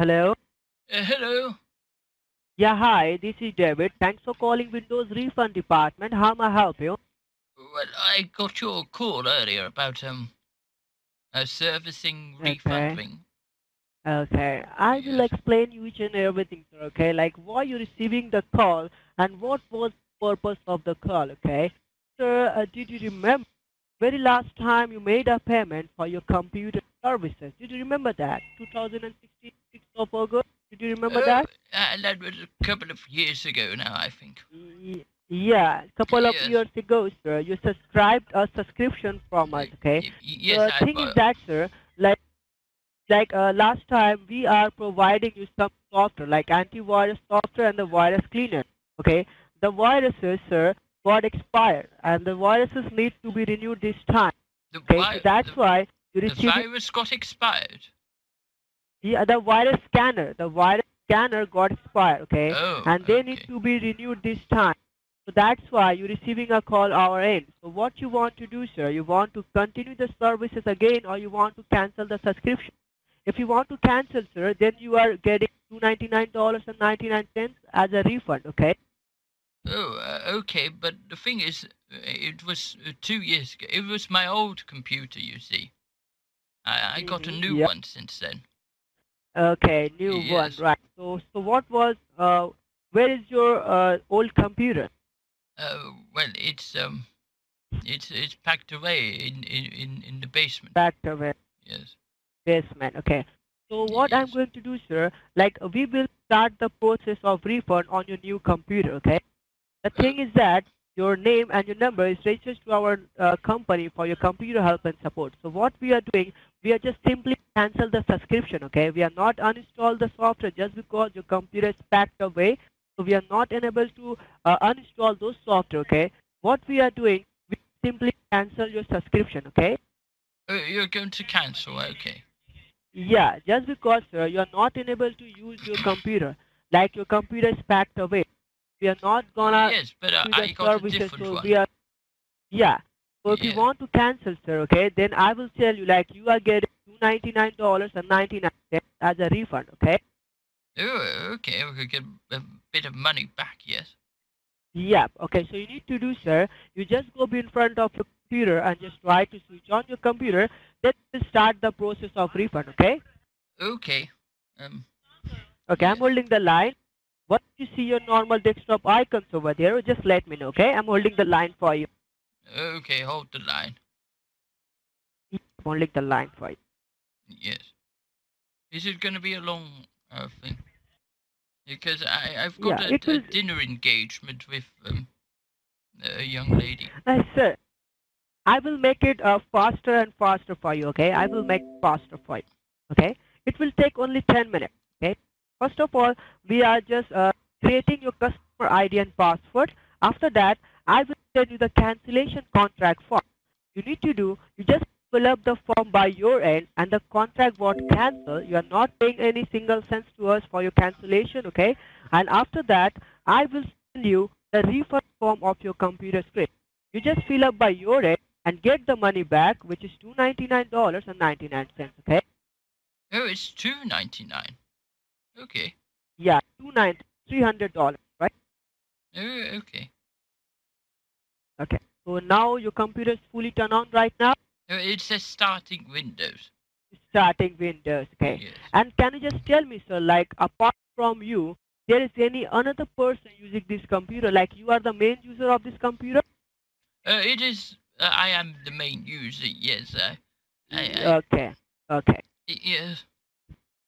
Hello? Uh, hello. Yeah, hi, this is David. Thanks for calling Windows Refund Department. How may I help you? Well, I got your call earlier about um a servicing Okay. refund thing. Okay, I will explain you each and everything, sir, okay? Like why you're receiving the call and what was the purpose of the call, okay? Sir, uh, did you remember very last time you made a payment for your computer services? Did you remember that? 2016, 6th of August? Did you remember Uh, that? uh, that was a couple of years ago now, I think. Yeah, a couple of Yes. years ago, sir, you subscribed a subscription from us, okay? Y- yes, the I thing is that, sir, like, like uh, last time we are providing you some software, like antivirus software and the virus cleaner. Okay, the viruses, sir, got expired, and the viruses need to be renewed this time. Okay, so that's why you received the virus got expired. Yeah, the virus scanner. The virus scanner got expired. Okay, Oh, and they okay. need to be renewed this time. So that's why you're receiving a call our end. So what you want to do, sir, you want to continue the services again or you want to cancel the subscription. If you want to cancel, sir, then you are getting $299.99 as a refund, okay? Oh, uh, okay, but the thing is, uh, it was uh, two years ago. It was my old computer, you see. I, I got a Mhm, new yep. one since then. Okay, new Yes. one, right. So so what was, uh, where is your uh, old computer? Uh, well, it's um, it's it's packed away in in in, in the basement. Packed away. Yes. basement. Okay. So what I'm going to do, sir, like we will start the process of refund on your new computer. Okay. The thing is that your name and your number is registered to our uh, company for your computer help and support. So what we are doing, we are just simply cancel the subscription. Okay. We are not uninstall the software just because your computer is packed away. So we are not unable to uh, uninstall those software. Okay. What we are doing, we simply cancel your subscription. Okay. Oh, you're going to cancel? Okay. Yeah, just because sir, you are not unable to use your computer, like your computer is packed away. We are not gonna yes, but uh, I got a services, different so one. we are. Yeah. So if you want to cancel, sir, okay, then I will tell you like you are getting two ninety nine dollars and ninety nine cents as a refund. Okay. Oh, okay. We could get a bit of money back. Yes. Yeah. Okay. So you need to do, sir. You just go be in front of your computer and just try to switch on your computer. Then start the process of refund. Okay. Okay. Um. Okay, I'm holding the line. Once you see your normal desktop icons over there, just let me know, okay? I'm holding the line for you. Okay. Hold the line. I'm the line for you. Yes. Is it going to be a long uh, thing? Because I I've got Yeah, a, a dinner engagement with um a young lady. Uh, sir, I will make it uh, faster and faster for you, okay? I will make faster for you, okay? It will take only 10 minutes, okay? First of all, we are just uh, creating your customer ID and password. After that, I will send you the cancellation contract form. You need to do, you just fill up the form by your end and the contract got cancelled. You are not paying any single cents to us for your cancellation, okay? And after that, I will send you the refund form of your computer script. You just fill up by your end and get the money back, which is $299.99, okay? Oh, it's two ninety nine. Okay. Yeah, two nine three hundred dollars, right? Oh, okay. Okay. So now your computer is fully turned on right now. Oh, it says starting Windows. Starting Windows, okay? Yes. And can you just tell me, sir, like apart from you, there is any another person using this computer? Like you are the main user of this computer? Uh, it is. Uh, I am the main user. Yes. I, I, Okay. Okay. yes.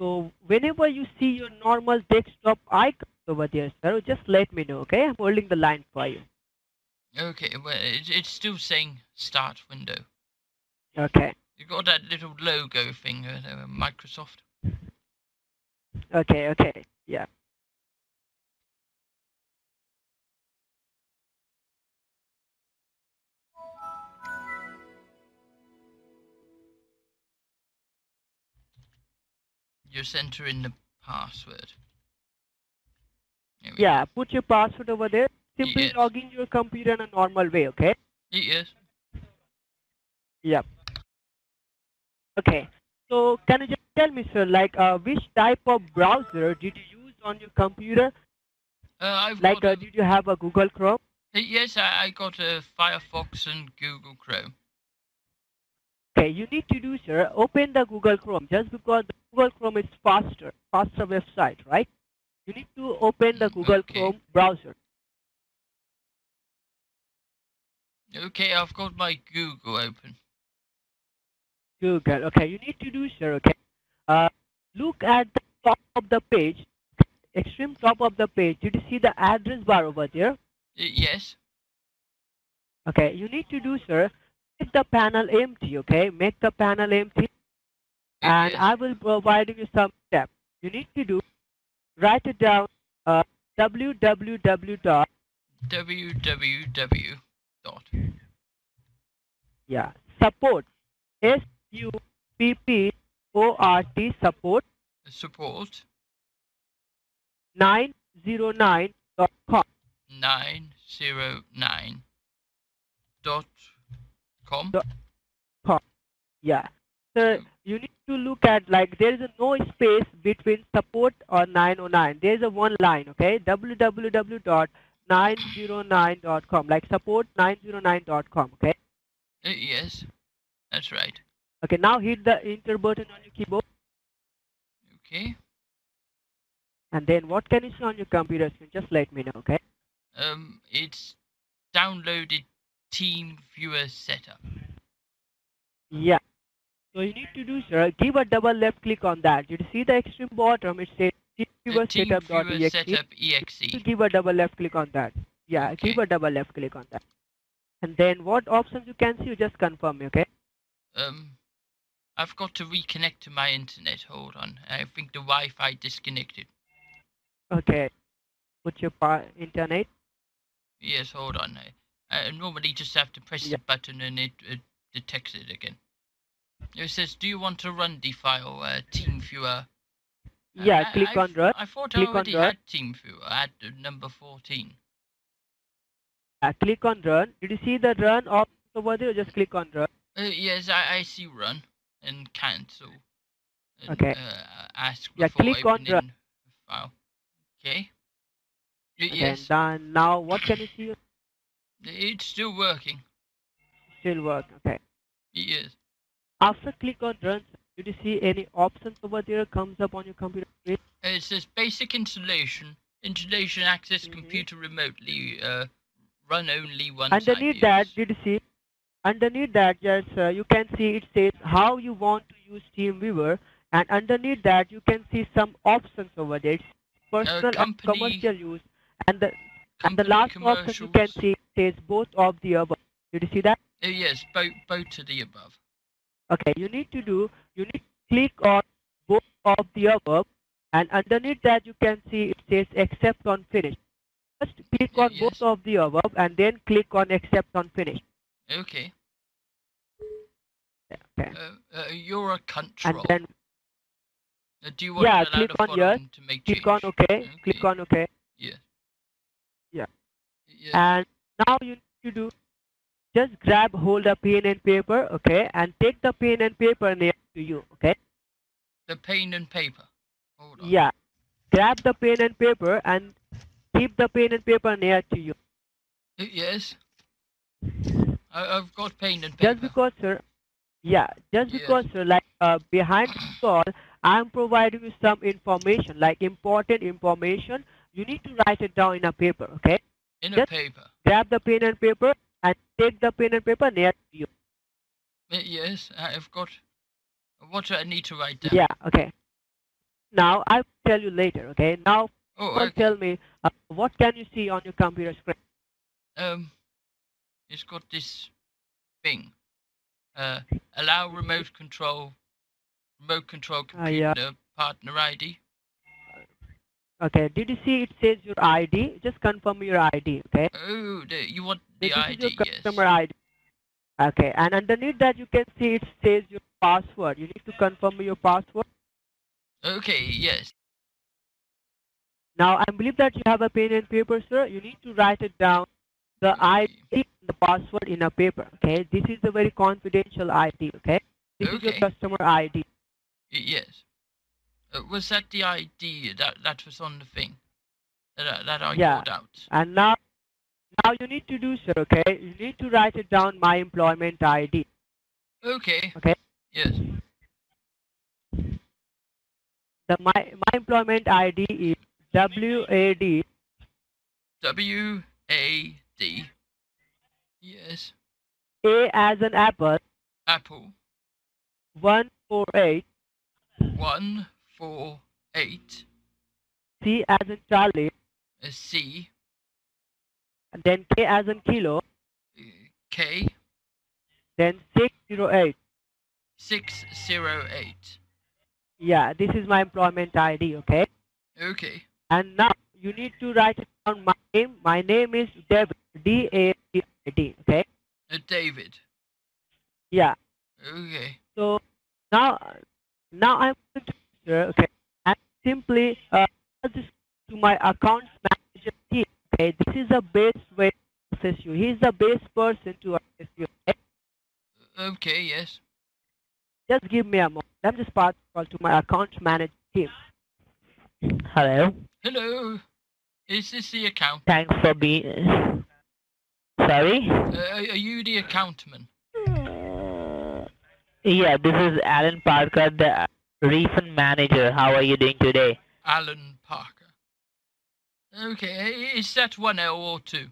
So whenever you see your normal desktop icon over there, sir, just let me know, okay? I'm holding the line for you. Okay. Well, it, it's still saying start window. Okay. You got that little logo thing, uh, Microsoft. Okay. Okay. Yeah. Just enter in the password. Yeah. Put your password over there. Simply Yes. log in your computer in a normal way, okay? Yes. Yep. Okay. So can you just tell me, sir, like uh, which type of browser did you use on your computer? Uh, Like, uh, a- did you have a Google Chrome? Uh, Yes, I, I got a Firefox and Google Chrome. Okay, you need to do, sir, open the Google Chrome just because the Google Chrome is faster, faster website, right? You need to open the Mm, Google okay. Chrome browser. Okay, I've got my Google open. Google. Okay, you need to do, sir. Okay, uh, look at the top of the page, extreme top of the page. Did you see the address bar over there? Yes. Okay, you need to do, sir. Make the panel empty. Okay, make the panel empty, and yes. I will provide you some steps. You need to do. Write it down. Uh, www www yeah support s u p p o r t support support nine zero nine dot com. nine zero nine dot com. Dot- Yeah. So you need to look at like there is a no space between support or 909. There is a one line, okay? www.909.com, like support909.com, okay? Uh, yes, that's right. Okay, now hit the enter button on your keyboard, Okay. and then what can you see on your computer screen? Just let me know, okay? Um, it's downloaded Team Viewer Setup. Yeah. So you need to do, sir, give a double left click on that. You see the extreme bottom, it says Uh, Team Viewer teamviewersetup.exe. Setup EXE. give a double left click on that. Yeah, Okay. give a double left click on that. And then what options you can see, you just confirm okay? Um, I've got to reconnect to my internet. Hold on. I think the Wi-Fi disconnected. Okay. Put your pa- internet. Yes, hold on. I, I normally just have to press Yeah. the button and it uh, detects it again. It says, "Do you want to run the file uh, TeamViewer?" Uh, Yeah, I- click I, on run. I thought click I on already run. had TeamViewer at uh, number fourteen. Uh, click on run. Did you see the run option over there? Just click on run. Uh, yes, I, I see run and cancel. And, Okay. Uh, ask Yeah, click on run. file. Okay. Y- And yes, then now what can you see? it's still working. Still work. Okay. Yes. After click on run, did you see any options over there comes up on your computer screen? Uh, It says basic installation. Installation access Mhm. computer remotely. Uh, run only one Underneath that, did you see? Underneath that, yes, uh, you can see it says how you want to use TeamViewer, and underneath that you can see some options over there. It's personal and company- commercial use, and the and the last option you can see says both of the above. Did you see that? Uh, yes, both both to the above. Okay, you need to do you need to click on both of the above, and underneath that you can see it says accept on finish. Just click on yes. both of the above, and then click on accept on finish. Okay. Okay, Uh, uh, you're a and control. then Uh, do you want yeah, to click on yes, to make click change? on OK, click on OK, Yes. Yeah. Yeah. and now you need to do just grab hold of pen and paper, okay, and take the pen and paper near to you, okay? the pen and paper. Hold on. Yeah, grab the pen and paper and keep the pen and paper near to you. Yes. I, I've got pen and paper. Just because, sir, yeah, just Yes. because, sir, like uh, behind this call, I'm providing you some information, like important information. You need to write it down in a paper, okay? in a paper. Grab the pen and paper and take the pen and paper near you. Uh, yes, I've got. What do I need to write down? Yeah, okay. Now I will tell you later, okay? Now Oh, okay. tell me uh, what can you see on your computer screen? Um, it's got this thing. Uh, allow remote control. Remote control Ah, yeah. computer partner ID. Okay, did you see it says your ID? Just confirm your ID, okay? Oh, the, you want the this ID? is your Yes. customer ID. Okay, and underneath that you can see it says your password. You need to confirm your password. Okay. Yes. Now I believe that you have a pen and paper, sir. You need to write it down, the ID the password in a paper. Okay, this is a very confidential ID. Okay, this is your customer ID. Yes. Uh, was that the ID that that was on the thing that that I Yeah. called out? And now, now you need to do sir. Okay, you need to write it down. My employment ID. Okay. Okay. Yes. The my my employment ID is W A D W A D. Yes. A as an apple Apple one four eight one four eight. C as in Charlie A C and then K as in kilo K then six zero eight. six zero eight. Yeah, this is my employment ID. Okay. Okay. And now you need to write down my name. My name is David. D A V I D. Okay. Uh, David. Yeah. Okay. So now, now I'm going to sir, okay, and simply uh, this to my accounts manager team. Okay, this is the best way to assess you. He's the best person to assess you. Okay? Okay. Yes. Just give me a moment. Let me just pass call to my accounts manager team. Hello. Hello. Is this the account? Thanks for being. Sorry. Uh, are are you the accountman? Yeah, this is Alan Parker, the refund manager. How are you doing today? Alan Parker. Okay. Is that one L or two?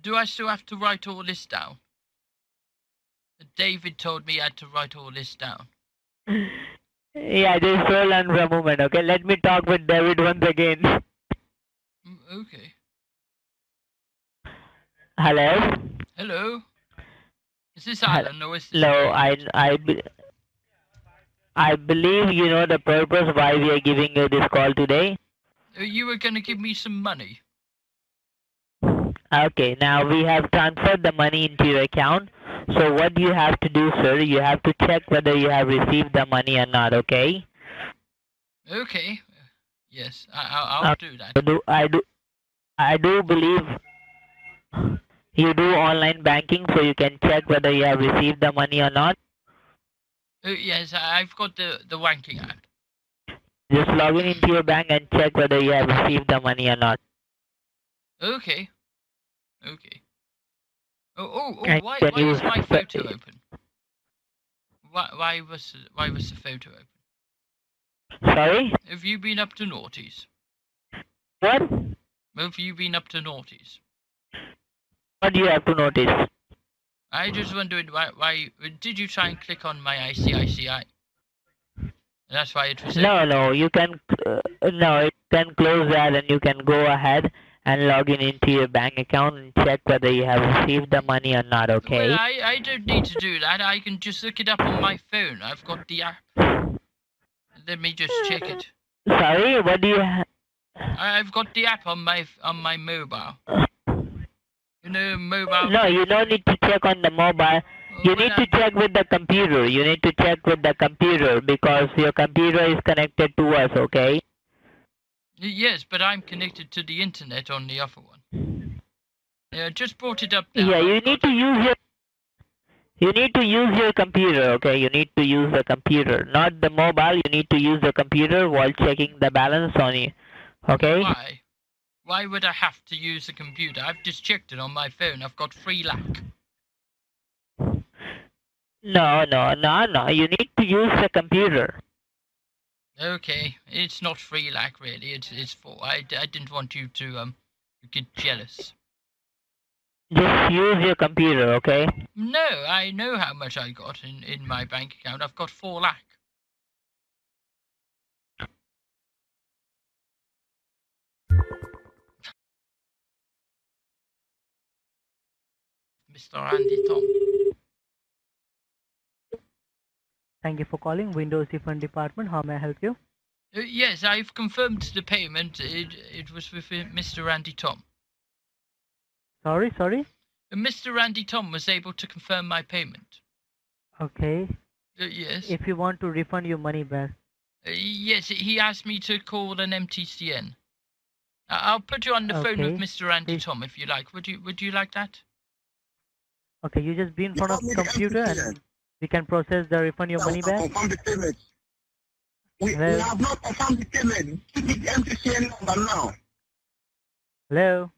Do I still have to write all this down? David told me I had to write all this down. Yeah, just hold on for a moment, okay? Let me talk with David once again. Mm, Okay. Hello. Hello. Is this Alan or is this Hello. I I I believe you know the purpose why we are giving you this call today. Uh, You were going to give me some money. Okay, now we have transferred the money into your account. So what do you have to do, sir, you have to check whether you have received the money or not, okay? Okay. Yes, I, I'll, I'll Uh, do that. I do I do I do believe you do online banking so you can check whether you have received the money or not. Uh, yes, I've got the, the wanking app. Just log in into your bank and check whether you have received the money or not. Okay. Okay. Oh, oh, oh why, why is my photo open? Why, why was why was the photo open? Sorry? Have you been up to naughties? What? Have you been up to naughties? What do you have to notice? I just wondered why why did you try and click on my ICICI? That's why it was No, no, you can uh, no, you can close that and you can go ahead and log in into your bank account and check whether you have received the money or not, okay? Well, I, I don't need to do that. I can just look it up on my phone. I've got the app. Let me just check it. Sorry, what do you I've got the app on my on my mobile. You know, mobile. No, you don't need to check on the mobile. Oh, you Well, need I- to check with the computer. You need to check with the computer because your computer is connected to us, okay? Yes, but I'm connected to the internet on the other one. Yeah, just brought it up now. Yeah, you need to use your you need to use your computer, okay? You need to use the computer, not the mobile. You need to use the computer while checking the balance on you, okay? Why? Why would I have to use a computer? I've just checked it on my phone. I've got free lakh. No, no, no, no. You need to use the computer. Okay, it's not free lakh really. It's it's for I, I didn't want you to um get jealous. Just use your computer, okay? No, I know how much I got in in my bank account. I've got four lakh. Mr. Andy Tom. Thank you for calling Windows Refund Department. How may I help you? Uh, yes, I've confirmed the payment. It it was with uh, Mr. Randy Tom. Sorry, sorry. Uh, Mr. Randy Tom was able to confirm my payment. Okay. Uh, yes. If you want to refund your money back, Uh, yes, he asked me to call an MTCN. I'll put you on the phone with Mr. Randy. Tom if you like. Would you Would you like that? Okay, you just be in front of the computer and we can process the refund your money back. Confirm the payment. We, we have not confirmed the payment. Give me the MTCN number now. Hello?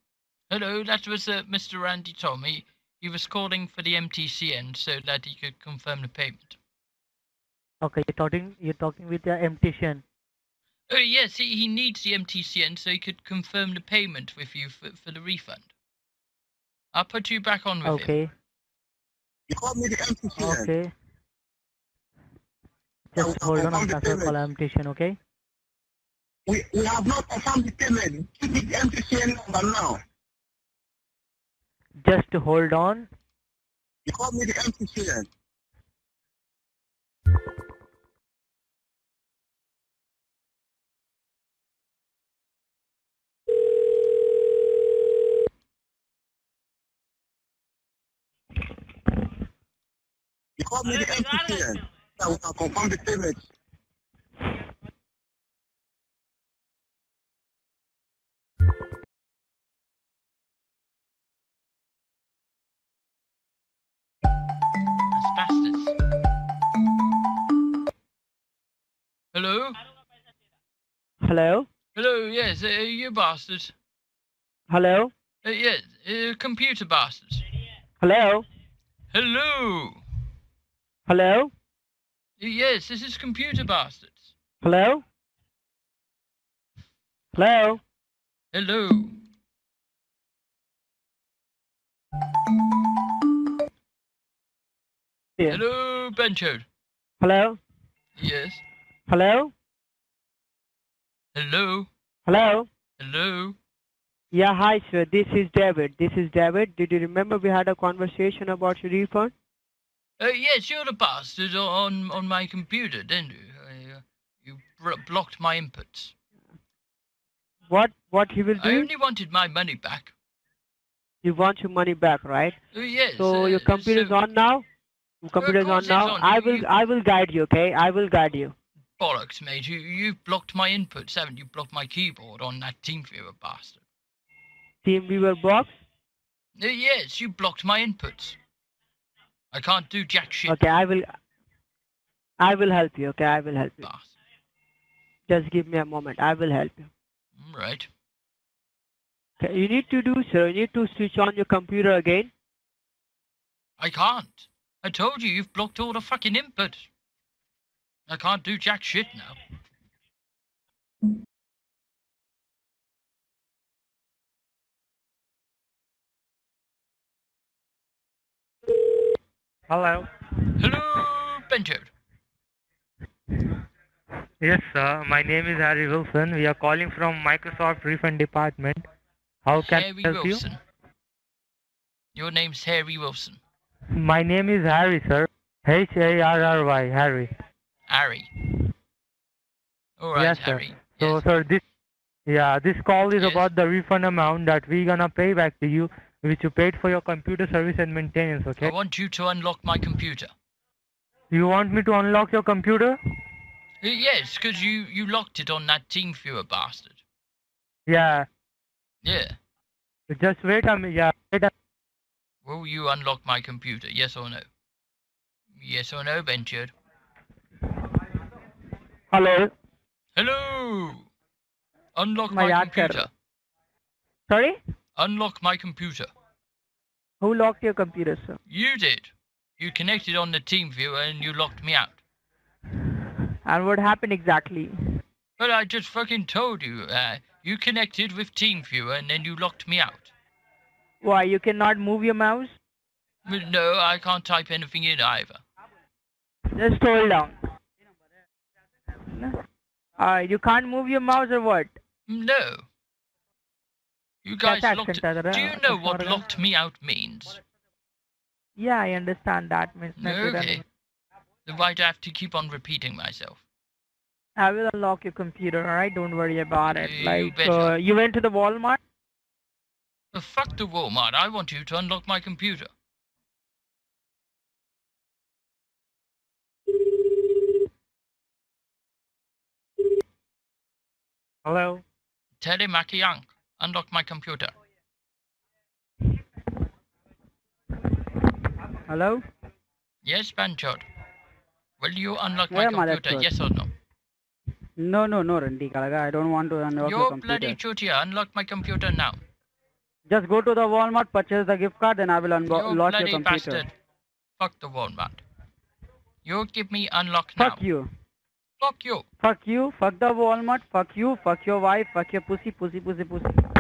Hello, that was uh, Mr. Randy Tom. He, he was calling for the MTCN so that he could confirm the payment. Okay, you're talking you're talking with the MTCN. Oh, yes, he, he needs the MTCN so he could confirm the payment with you for, for the refund. I'll put you back on with him. Okay, You called me the MTCN. okay. Just hold on, I'm transfer call MTCN, okay? We, we have not confirmed the payment. Me the MTCN number now. Just hold on. You called me the empty MTCN. You called me the MTCN. I will confirm the payment. That's bastards. Hello? Hello? Hello, yes, uh, you bastards. Hello? Uh, yes, uh, computer bastards. Hello? Hello? Hello? Yes, this is computer bastards. Hello? Hello? Hello? Yeah. Hello, Benchode. Hello? Yes. Hello? Hello? Hello? Hello? Yeah, hi sir. This is David. This is David. Did you remember we had a conversation about your refund? Uh, yes, you're the bastard on on my computer, didn't you? Uh, you blocked my inputs. What what he will do? I only wanted my money back. You want your money back, right? Uh, yes. So uh, your computer's so- on now? Your computer's on now? on. I will you- I will guide you, okay? I will guide you. Bollocks, mate. You, you've blocked my inputs, haven't you? Blocked my keyboard on that TeamViewer bastard. TeamViewer box? Uh, yes, you blocked my inputs. I can't do jack shit, Okay, I will I will help you, okay? I will help you. Just give me a moment. I will help you. Right. Okay, you need to do sir, you need to switch on your computer again. I can't. I told you, you've blocked all the fucking input. I can't do jack shit now. Hello? Hello, Benchode. Yes, sir. My name is Harry Wilson. We are calling from Microsoft Refund Department. How can Harry I help Wilson. Your name's Harry Wilson. My name is Harry, sir. H A R R Y, Harry. Harry. All right, Yes, sir. Harry. So, sir, this yeah, this call is Yes. about the refund amount that we're gonna pay back to you, which you paid for your computer service and maintenance. Okay? I want you to unlock my computer. You want me to unlock your computer? Yes, because you, you locked it on that team TeamViewer bastard. Yeah. Yeah. Just wait a minute. Yeah. Wait a Will you unlock my computer? Yes or no? Yes or no, Benchard? Hello? Hello! Unlock My my computer. Sorry? Unlock my computer. Who locked your computer, sir? You did. You connected on the team viewer and you locked me out. And what happened exactly? But I just fucking told you. Uh, you connected with TeamViewer and then you locked me out. Why, you cannot move your mouse? No, I can't type anything in either. Just hold on. Uh, you can't move your mouse or what? No. You guys That's locked. action, Do you know what locked me out means? Yeah, I understand that means nothing. Okay. Then why do I have to keep on repeating myself? I will unlock your computer, alright? Don't worry about it. You Like, better. uh, you went to the Walmart? The fuck the Walmart. I want you to unlock my computer. Hello? Telemaki Young, unlock my computer. Hello? Yes, Banchot. Will you unlock Where my computer? Redford? Yes or no? No, no, no, Randy Kalaga. I don't want to unlock your computer. Bloody chutia. Unlock my computer now. Just go to the Walmart, purchase the gift card, and I will unlock you your bloody computer. bastard. Fuck the Walmart. You give me unlock now. Fuck you. Fuck you. Fuck you. Fuck the Walmart. Fuck you. Fuck your wife. Fuck your pussy, pussy, pussy, pussy.